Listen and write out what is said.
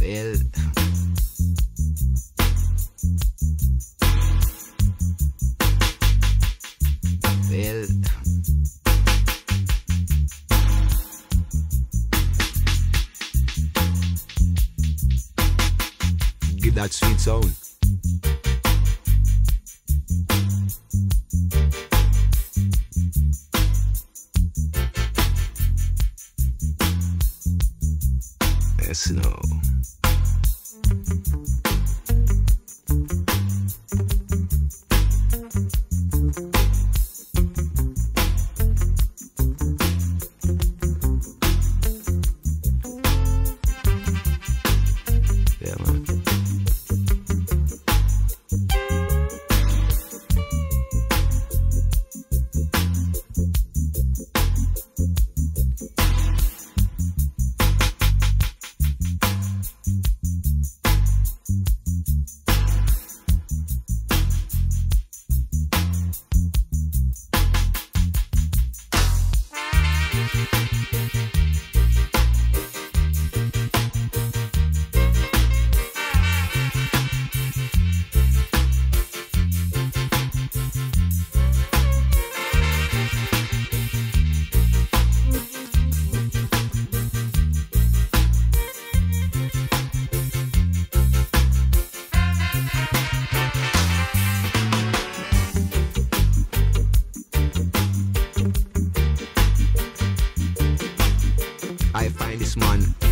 Well, well, get that sweet sound. Yes, no. Rasta man.